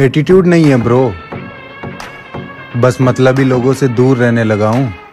Attitude नहीं है bro बस मतलबी लोगों से दूर रहने लगा हूँ।